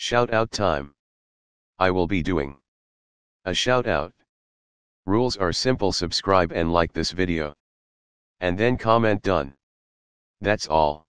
Shout out time. I will be doing a shout out. Rules are simple subscribe and like this video. And then comment done. That's all.